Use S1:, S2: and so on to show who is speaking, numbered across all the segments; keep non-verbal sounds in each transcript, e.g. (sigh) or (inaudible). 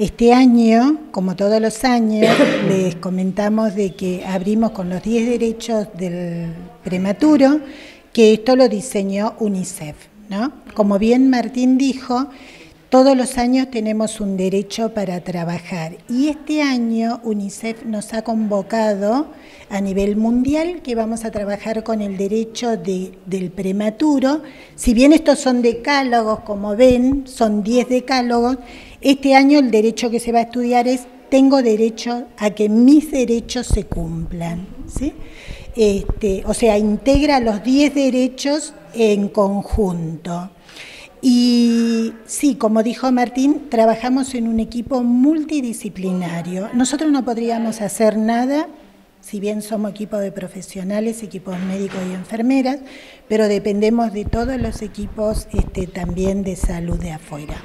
S1: Este año, como todos los años, (coughs) les comentamos de que abrimos con los 10 derechos del prematuro, que esto lo diseñó UNICEF. ¿no? Como bien Martín dijo, todos los años tenemos un derecho para trabajar y este año UNICEF nos ha convocado a nivel mundial que vamos a trabajar con el derecho del prematuro. Si bien estos son decálogos, como ven, son 10 decálogos, este año el derecho que se va a estudiar es tengo derecho a que mis derechos se cumplan. Este, o sea, integra los 10 derechos en conjunto. Y sí, como dijo Martín, trabajamos en un equipo multidisciplinario. Nosotros no podríamos hacer nada, si bien somos equipo de profesionales, equipos médicos y enfermeras, pero dependemos de todos los equipos este, también de salud de afuera.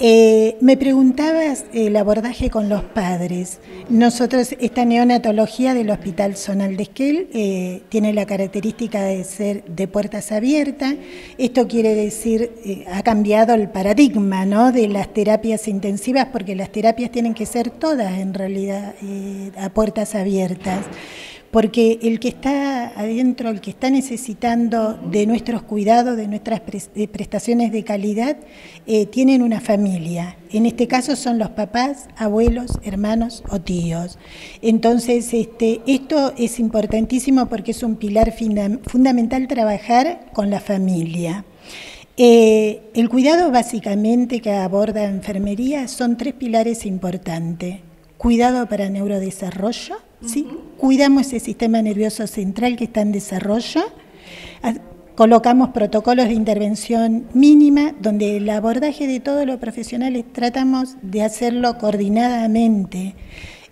S1: Eh, me preguntabas el abordaje con los padres. Nosotros, esta neonatología del Hospital Zonal de Esquel eh, tiene la característica de ser de puertas abiertas. Esto quiere decir, eh, ha cambiado el paradigma ¿no? de las terapias intensivas, porque las terapias tienen que ser todas en realidad a puertas abiertas porque el que está adentro, el que está necesitando de nuestros cuidados, de nuestras prestaciones de calidad, eh, tienen una familia. En este caso son los papás, abuelos, hermanos o tíos. Entonces, este, esto es importantísimo porque es un pilar fundamental trabajar con la familia. Eh, el cuidado básicamente que aborda enfermería son tres pilares importantes. Cuidado para neurodesarrollo, ¿sí? cuidamos ese sistema nervioso central que está en desarrollo, colocamos protocolos de intervención mínima donde el abordaje de todos los profesionales tratamos de hacerlo coordinadamente.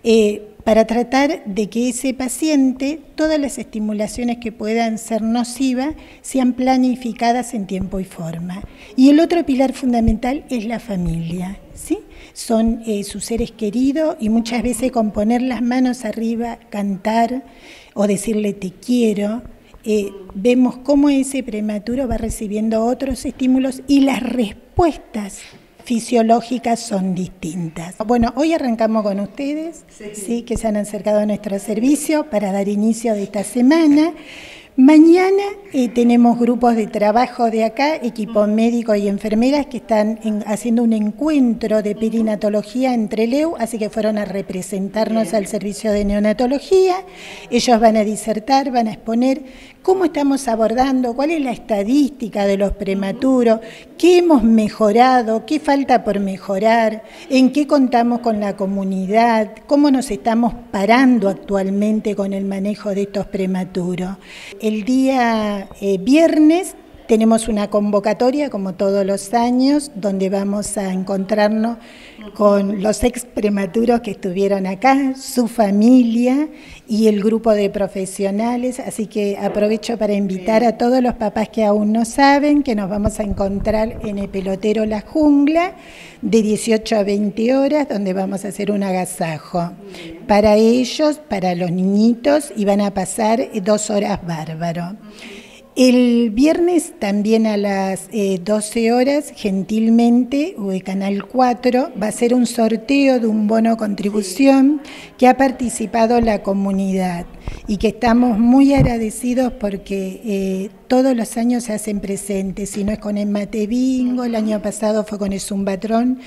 S1: Eh, para tratar de que ese paciente, todas las estimulaciones que puedan ser nocivas, sean planificadas en tiempo y forma. Y el otro pilar fundamental es la familia, ¿sí? Son eh, sus seres queridos y muchas veces con poner las manos arriba, cantar o decirle te quiero, eh, vemos cómo ese prematuro va recibiendo otros estímulos y las respuestas fisiológicas son distintas. Bueno, hoy arrancamos con ustedes, sí. que se han acercado a nuestro servicio para dar inicio de esta semana. Mañana eh, tenemos grupos de trabajo de acá, equipo médico y enfermeras que están haciendo un encuentro de perinatología entre LEU, así que fueron a representarnos al servicio de neonatología. Ellos van a disertar, van a exponer cómo estamos abordando, cuál es la estadística de los prematuros, qué hemos mejorado, qué falta por mejorar, en qué contamos con la comunidad, cómo nos estamos parando actualmente con el manejo de estos prematuros. El día eh, viernes tenemos una convocatoria, como todos los años, donde vamos a encontrarnos con los ex prematuros que estuvieron acá, su familia y el grupo de profesionales. Así que aprovecho para invitar a todos los papás que aún no saben que nos vamos a encontrar en el pelotero La Jungla de 18 a 20 horas, donde vamos a hacer un agasajo. Para ellos, para los niñitos, y van a pasar dos horas bárbaro. El viernes también a las 12 eh, horas, gentilmente, Canal 4 va a ser un sorteo de un bono contribución que ha participado la comunidad y que estamos muy agradecidos porque eh, todos los años se hacen presentes, si no es con el mate bingo, el año pasado fue con el zumbatrón.